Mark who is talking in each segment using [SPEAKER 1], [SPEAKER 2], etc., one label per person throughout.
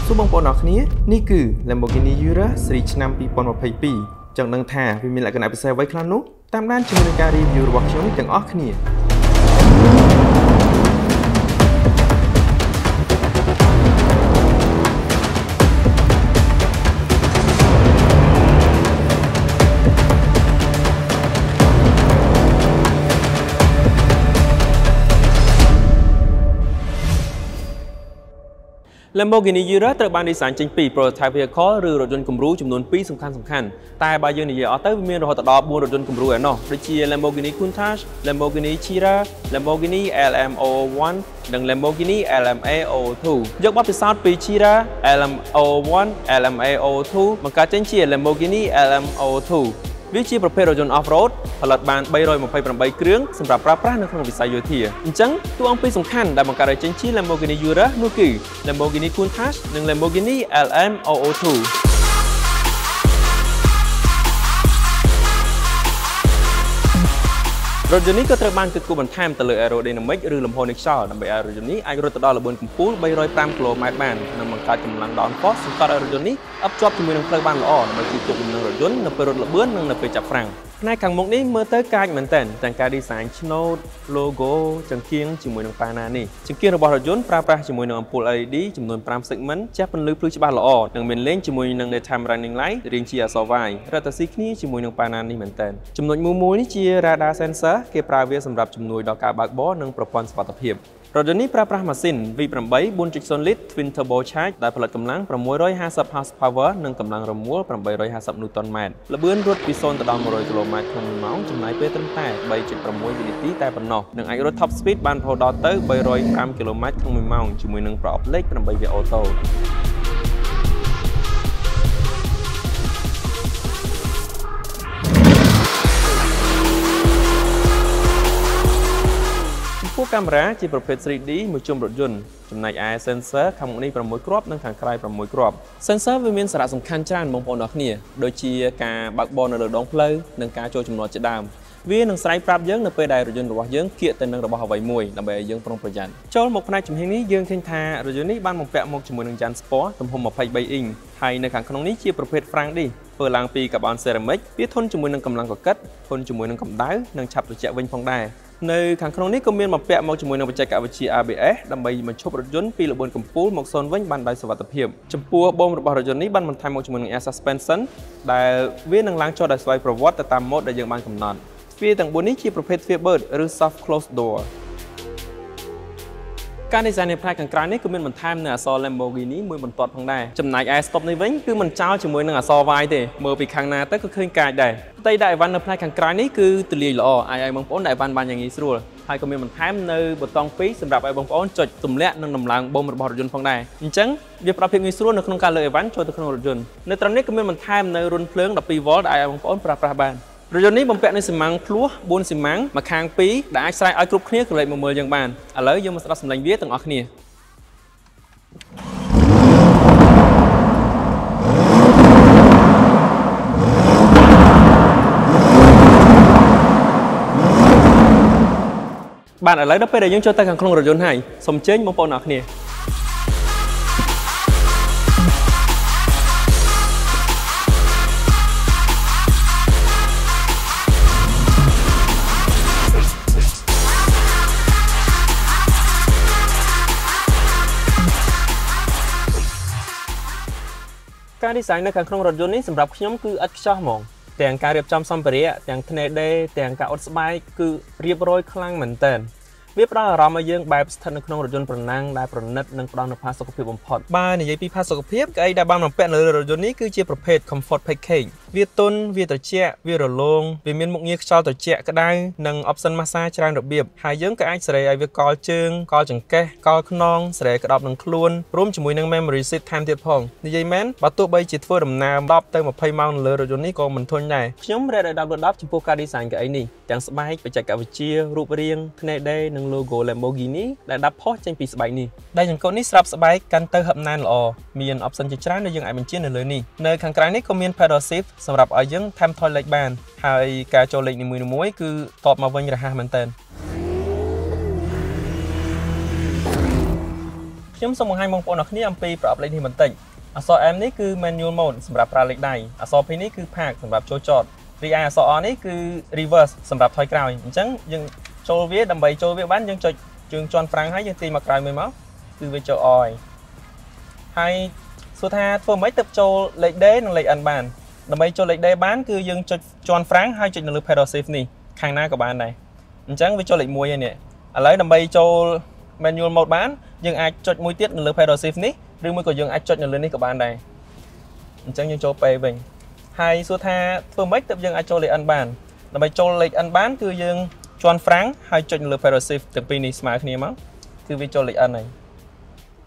[SPEAKER 1] រាបសួរបងប្អូនអរគ្នានេះគឺ Lamborghini Urus Series ឆ្នាំ2022ចង់ដឹងថាវាមានលក្ខណៈពិសេសអ្វីខ្លះនោះតាមដានជាមួយនឹងការ review របស់ខ្ញុំទាំងអស់គ្នា Lamborghini Urus ត្រូវបាន design ចេញពី prototype vehicle ឬរថយន្តគំរូចំនួន2សំខាន់សំខាន់តែបើយើងនិយាយអស់ទៅវាមានរហូតដល់4រថយន្តគំរូឯណោះដូចជា Lamborghini Countach, Lamborghini Chiara, Lamborghini LMO1 និង Lamborghini LMAO2 យកបទពិសោធន៍ពី Chiara, LMO1, LMAO2 បង្កើតចេញជា Lamborghini LMO2 វាជាប្រភេទរថយន្ត off-road ផលិតបាន328គ្រឿងសម្រាប់ប្រើប្រាស់នៅក្នុងវិស័យយោធាអញ្ចឹងតួអង្គពីរសំខាន់ដែលបង្កើតឲ្យចេញជា Lamborghini Urus នោះគឺ Lamborghini Countach និង Lamborghini LM002 រថយន្តនេះក៏ត្រូវបានគិតគូរបន្ថែមទៅលើ aerodynamic ឬលំហូរនៃខ្យល់ដើម្បីឲ្យរថយន្តនេះអាចរត់ទៅដល់ល្បឿនកម្ពស់305 km បាននិងបង្កើតកម្លាំង downforce សង្កត់ឲ្យរថយន្តនេះអបជាប់ជាមួយនឹងផ្លូវបានល្អដើម្បីជួយទប់លំនឹងរថយន្តនៅពេលរត់ល្បឿននិងនៅពេលចាប់ហ្វ្រាំង ផ្នែកខាងមុខនេះមើលទៅកាចមែនទែនទាំងការ design ឆ្នូត logo ចង្កៀងជាមួយនឹងប៉ាណានេះចង្កៀងរបស់រថយន្តប្រើប្រាស់ជាមួយនឹងអំពូល LED ចំនួន5 segment ជះពន្លឺភ្លឺច្បាស់ល្អនិងមានលេងជាមួយនឹង daytime running light រាងជាអក្សរ Y រត់ទៅស៊ីគ្នាជាមួយនឹងប៉ាណានេះមែនទែនចំណុចមួយមួយនេះជា radar sensor គេប្រើវាសម្រាប់ជំនួយដល់ការបើកបរនិងប្រព័ន្ធសុវត្ថិភាព រថយន្តនេះប្រើប្រាស់ម៉ាស៊ីន V8 4.0លីត្រ Twin Turbo Charge ដែលផលិតកម្លាំង650 horsepower និងកម្លាំងរមុល850 Newton m ល្បឿនរត់ពី0ទៅដល់100 km ក្នុង1ម៉ោងចំណាយពេលត្រឹមតែ3.6វិនាទីតែប៉ុណ្ណោះនិងអាចរត់ top speed បានរហូតដល់ទៅ305 km ក្នុង1ម៉ោងជាមួយនឹងប្រអប់លេខ8វាអូតូ កាមេរ៉ាជាប្រភេទ 3D មួយជុំរថយន្តចំណែកឯ sensor ខាងមុខនេះ6គ្រាប់និងខាងក្រោយ6គ្រាប់ sensor វាមានសារៈសំខាន់ច្រើនបងប្អូនអរគ្នាដូចជាការបើកបរនៅលើដងផ្លូវនិងការចូលចំណតជាដើមវានឹងស្រ័យប្រាប់យើងនៅពេលដែលរថយន្តរបស់យើងគៀកទៅនឹងរបស់អ្វីមួយដើម្បីឲ្យយើងប្រុងប្រយ័ត្នចូលមកផ្នែកជំហាននេះយើងឃើញថារថយន្តនេះបានបំពាក់មកជាមួយនឹងចានស្ពណ៌ទំហំ23អ៊ីងហើយនៅខាងក្នុងនេះជាប្រភេទ Frank នេះធ្វើឡើងពីកាបូនសេរ៉ាមិកវាធន់ជាមួយនឹងកម្លាំងកកិតធន់ជាមួយនឹងកម្ដៅនិងឆាប់ត្រជាក់វិញផងដែរ នៅខាងក្នុងនេះក៏មានបំពាក់មកជាមួយនឹងបច្ចេកវិទ្យា ABS ដើម្បីបញ្ឈប់រថយន្តពីល្បឿនកំពូលមកសូន្យវិញបានដោយសុវត្ថិភាពចំពោះបូមរបស់រថយន្តនេះបានបន្ថែមមកជាមួយនឹង Air Suspension ដែលវានឹងឡើងចុះដោយស្វ័យប្រវត្តិទៅតាមម៉ូដដែលយើងបានកំណត់ទ្វារទាំង4នេះជាប្រភេទទ្វារ bird ឬ soft close door ការ design នៃផ្នែកខាងក្រៅនេះក៏មានបន្ថែមនៅអក្សរ Lamborghini មួយបន្ទាត់ផងដែរចំណែកឯ stop នេះវិញគឺមិនចោលជាមួយនឹងអក្សរ Y ទេមើលពីខាងណាទៅក៏ឃើញកាចដែរផ្ទៃដាក់អីវ៉ាន់នៅផ្នែកខាងក្រៅនេះគឺទូលាយល្អអាចឲ្យបងប្អូនដាក់អីវ៉ាន់បានយ៉ាងងាយស្រួលហើយក៏មានបន្ថែមនៅប៊ូតុង2សម្រាប់ឲ្យបងប្អូនចុចទម្លាក់និងដំឡើងបូមរបស់រថយន្តផងដែរអញ្ចឹងវាផ្ដល់ភាពងាយស្រួលនៅក្នុងការលើកអីវ៉ាន់ចូលទៅក្នុងរថយន្តនៅត្រង់នេះក៏មានបន្ថែមនៅរុនភ្លើង 12V ដែលឲ្យបងប្អូនប្រើប្រាស់បាន រថយន្តនេះបំពាក់នឹងស៊ីម៉ាំងភ្លោះ4ស៊ីម៉ាំងមួយខាង2ដែលអាចស្រែកឲ្យគ្រប់គ្នាក្រឡេកមកមើលយើងបានឥឡូវយើងមកស្ដាប់សម្លេងវាទាំងអស់គ្នាបាទឥឡូវដល់ពេលដែលយើងចូលទៅខាងក្នុងរថយន្តហើយសូមអញ្ជើញបងប្អូនអរគ្នា ការ design នៅខាងក្នុងរថយន្តនេះសម្រាប់ខ្ញុំគឺឥតខ្ចោះហ្មងទាំងការរៀបចំសម្ភារៈទាំងថ្នេរដេរទាំងការអ៊ុតស្បែកគឺរៀបរយខ្លាំងមែនតើវាផ្ដល់អារម្មណ៍ឲ្យយើងបែបស្ថិតនៅក្នុងរថយន្តប្រណាំងដែលប្រណិតនិងផ្ដល់នូវផាសុកភាពបំផុតបើនិយាយពីផាសុកភាពកៅអីដែលបានបំពាក់នៅលើរថយន្តនេះគឺជាប្រភេទ Comfort Package វាទន់វាត្រជាក់វារលោងវាមានមុខងារខ្យល់ត្រជាក់ក្តៅនិង option massage ច្រើនរបៀបហើយយើងក៏អាចសេរីឲ្យវាកល់ជើងកល់ចង្កេះកល់ខ្នងសេរីក្តោបនឹងខ្លួនរួមជាមួយនឹង memory seat ថែមទៀតផងនិយាយមែនបើទោះបីជាធ្វើដំណើរ10ទៅ20ម៉ោងនៅលើរថយន្តនេះក៏មិនធន់ដែរខ្ញុំរ៉េតឲ្យ10លើ10ចំពោះការ design កៅអីនេះទាំងស្បែកបច្ចេកវិទ្យារូបរាងថ្នេរដេរនិង logo Lamborghini ដែលដាប់ផុសចេញពីស្បែកនេះដែលចង្កូតនេះស្រាប់ស្បែកកាន់ទៅហឹបណានល្អមាន option ជាច្រើនដែលយើងអាចបញ្ជានៅលើនេះនៅខាងក្រៅនេះក៏មាន pedal shift សម្រាប់ឲ្យយើងថែមថយលេខបាន ហើយការចូលលេខនីមួយៗគឺតបមកវិញរហ័សមែនតើខ្ខ្ញុំសូមបង្ហាញបងប្អូនអរគ្នាអំពីប្រអប់លេខនេះបន្តិចអក្សរ M នេះគឺ manual mode សម្រាប់ប្រើលេខដៃអក្សរ P នេះគឺ park សម្រាប់ចូលចតរីឯអក្សរ R នេះគឺ reverse សម្រាប់ថយក្រោយអញ្ចឹងយើងចូលវាដើម្បីចូលវាបានយើងចុចជើងជន់ហ្វ្រាំងហើយយើងទាញមកក្រោយមួយមកគឺវាចូល O ហើយហើយសួរថាធ្វើម៉េចទៅចូលលេខ D និងលេខ N បាន ដើម្បីចូលលេខ D បានគឺយើងចុចជន់ហ្វ្រាំងហើយចុចនៅលើ pedal shift នេះខាងណាក៏បានដែរអញ្ចឹងវាចូលលេខ1ហើយនេះឥឡូវដើម្បីចូល manual mode បានយើងអាចចុចមួយទៀតនៅលើ pedal shift នេះឬមួយក៏យើងអាចចុចនៅលើនេះក៏បានដែរអញ្ចឹងយើងចូលពេលវិញហើយសួរថាធ្វើម៉េចទើបយើងអាចចូលលេខ n បានដើម្បីចូលលេខ n បានគឺយើងជន់ frank ហើយចុចនៅលើ pedal shift ទាំងពីរនេះស្មើគ្នាមកគឺវាចូលលេខ n ហើយ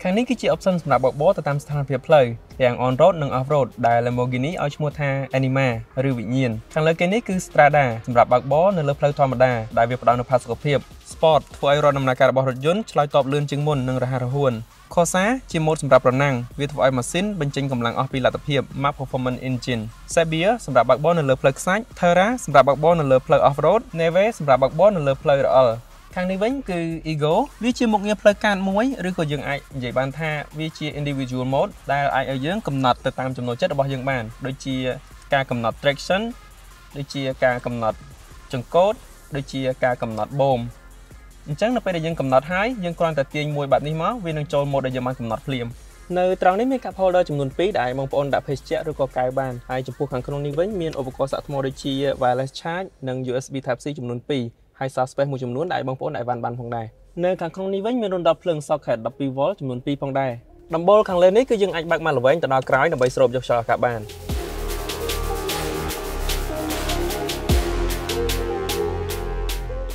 [SPEAKER 1] ខាងនេះគឺជា option សម្រាប់បើកបរទៅតាមស្ថានភាពផ្លូវទាំង on road និង off road ដែល Lamborghini ឲ្យឈ្មោះថា Anima ឬវិញ្ញាណខាងលើគេនេះគឺ Strada សម្រាប់បើកបរនៅលើផ្លូវធម្មតាដែលវាផ្ដល់នូវផាសុកភាព Sport ធ្វើឲ្យរាល់ដំណើរការរបស់រថយន្តឆ្លើយតបលឿនជាងមុននិងរហ័សរហួន Corsa ជាម៉ូដសម្រាប់ប្រណាំងវាធ្វើឲ្យម៉ាស៊ីនបញ្ចេញកម្លាំងអស់ពីលទ្ធភាព Max Performance Engine Sabia សម្រាប់បើកបរនៅលើផ្លូវខ្សាច់ Terra សម្រាប់បើកបរនៅលើផ្លូវ Off Road Neve សម្រាប់បើកបរនៅលើផ្លូវរអិល ខាងនេះវិញគឺ Ego វាជាមុខងារផ្លូវកាតមួយឬក៏យើងអាចនិយាយបានថាវាជា individual mode ដែលអាចឲ្យយើងកំណត់ទៅតាមចំណូលចិត្តរបស់យើងបានដូចជាការកំណត់ traction ដូចជាការកំណត់ចង្កូតដូចជាការកំណត់បូមអញ្ចឹងនៅពេលដែលយើងកំណត់ហើយយើងគ្រាន់តែទាញមួយបែបនេះមកវានឹងចូលម៉ូដដែលយើងបានកំណត់ភ្លាមនៅត្រង់នេះមាន cup holder ចំនួន2ដែលបងប្អូនដាក់ភេសជ្ជៈឬក៏កែវបានហើយចំពោះខាងក្នុងនេះវិញមានឧបករណ៍សាក់ថ្មដូចជា wireless charge និង USB Type C ចំនួន2 ហើយ sound space មួយចំនួនដែលបងប្អូនអាចបានបានផងដែរនៅខាងក្នុងនេះវិញមានរន្ធដល់ភ្លើង socket 12V ចំនួន2ផងដែរដំបូលខាងលើនេះគឺយើងអាចបើកមកល្វែងទៅដល់ក្រោយដើម្បីស្រូបយកខ្យល់អាកាសបាន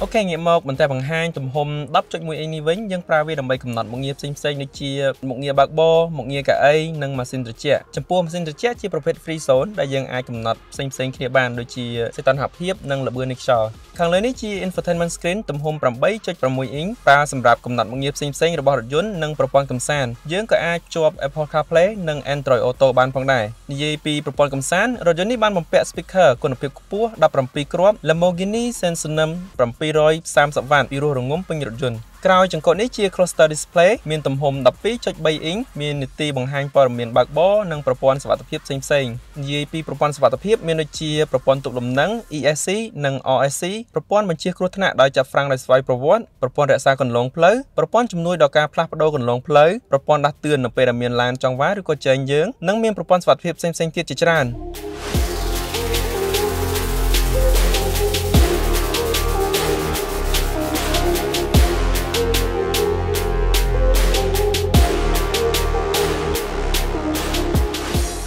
[SPEAKER 1] អូខេងាកមកបន្តែបង្ហាញទំហំ10.1អ៊ីងនេះវិញយើងប្រើវាដើម្បីកំណត់មុខងារផ្សេងផ្សេងដូចជាមុខងារបើកបរមុខងារកៅអីនិងម៉ាស៊ីនត្រជាក់ចំពោះម៉ាស៊ីនត្រជាក់ជាប្រភេទ free zone ដែលយើងអាចកំណត់ផ្សេងផ្សេងគ្នាបានដូចជាសីតុណ្ហភាពនិងល្បឿននៃខ្យល់ខាងលើនេះជា infotainment screen ទំហំ8.6អ៊ីងប្រើសម្រាប់កំណត់មុខងារផ្សេងផ្សេងរបស់រថយន្តនិងប្រព័ន្ធកំសាន្តយើងក៏អាចភ្ជាប់ Apple CarPlay និង Android Auto បានផងដែរនិយាយពីប្រព័ន្ធកំសាន្តរថយន្តនេះបានបំពាក់ speaker គុណភាពខ្ពស់17គ្រាប់ Lamborghini Sensonum 7 230វ៉ាត់ពីរោះរងំពេញរថយន្តក្រោយចង្កូតនេះជា cluster display មានទំហំ12.3អ៊ីងមាននីតិបង្ហាញព័ត៌មានបើកបរនិងប្រព័ន្ធសុវត្ថិភាពផ្សេងផ្សេងនិយាយពីប្រព័ន្ធសុវត្ថិភាពមានដូចជាប្រព័ន្ធទប់លំនឹង ESC និង RSC ប្រព័ន្ធបញ្ជាគ្រោះថ្នាក់ដោយចាប់ហ្វ្រាំងដោយស្វ័យប្រវត្តិប្រព័ន្ធរក្សាគន្លងផ្លូវប្រព័ន្ធជំនួយដល់ការផ្លាស់ប្ដូរគន្លងផ្លូវប្រព័ន្ធដាស់តឿននៅពេលដែលមានឡានចង្វាឬក៏ចែងយើងនិងមានប្រព័ន្ធសុវត្ថិភាពផ្សេងៗទៀតជាច្រើន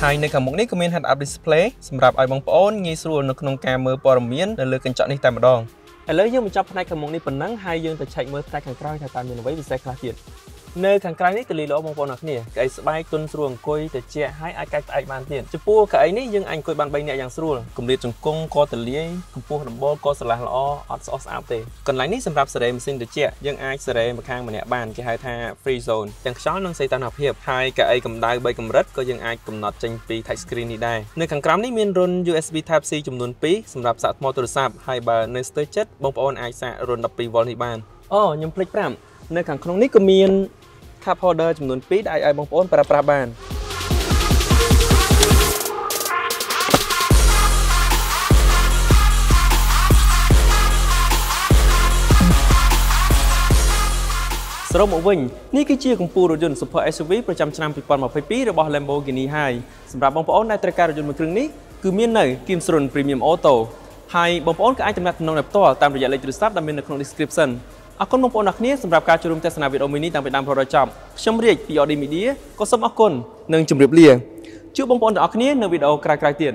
[SPEAKER 1] ហើយនៅខាងមុខនេះក៏មាន head up display សម្រាប់ឲ្យបងប្អូនងាយស្រួលនៅក្នុងការមើលព័ត៌មាននៅលើកញ្ចក់នេះតែម្ដងឥឡូវយើងបញ្ចប់ផ្នែកខាងមុខនេះប៉ុណ្ណឹងហើយយើងទៅឆែកមើលផ្នែកខាងក្រោយថាតើមានអ្វីពិសេសខ្លះទៀត នៅខាងក្រៅនេះទលីល្អបងប្អូនអរគ្នាកៅអីស្បែកទុនស្រួលអង្គុយត្រជាក់ហើយអាចកាច់ផ្អែកបានទៀតចំពោះកៅអីនេះយើងអាចអង្គុយបាន3នាក់យ៉ាងស្រួលគម្លាតជង្គង់ក៏ទលាយកម្ពស់ដំបូលក៏ស្រឡះល្អអត់ស្អុះស្អាតទេកន្លែងនេះសម្រាប់សេរីម៉ាស៊ីនត្រជាក់យើងអាចសេរីម្ខាងម្នាក់បានគេហៅថា free zone ទាំងខ្យល់និងសីតុណ្ហភាពហើយកៅអីកម្ដៅ3កម្រិតក៏យើងអាចកំណត់ចេញពី touch screen នេះដែរនៅខាងក្រោមនេះមានរុន USB Type C ចំនួន2សម្រាប់សាកថ្មទូរស័ព្ទហើយបើនៅស្ទើរចិត្តបងប្អូនអាចសាករុន 12V នេះបានអូខ្ញុំភ្លេច5នៅខាងក្នុងនេះក៏មាន cup holder ចំនួន2ដែលអាចឲ្យបងប្អូនប្រើប្រាស់បានសរុបមកវិញនេះគឺជាកម្ពុជារថយន្ត Super SUV ប្រចាំឆ្នាំ2022របស់ Lamborghini ហើយសម្រាប់បងប្អូនដែលត្រូវការរថយន្តមួយគ្រឿងនេះគឺមាននៅ Kim Srun Premium Auto ហើយបងប្អូនក៏អាចទំនាក់ទំនងដោយផ្ទាល់តាមរយៈលេខទូរស័ព្ទដែលមាននៅក្នុង description អរគុណបងប្អូនអរគ្នាសម្រាប់ការចូលរួមទស្សនាវីដេអូមួយនេះតាំងពីដើមរហូតដល់ចប់ខ្ញុំរាជពី Audi Media ក៏សូមអរគុណនិងជម្រាបលាជួបបងប្អូនទាំងអស់គ្នានៅវីដេអូក្រោយៗទៀត